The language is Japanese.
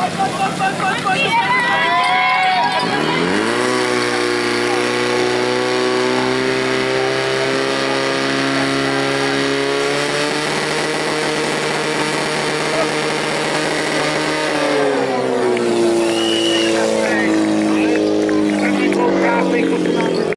快快快快快快！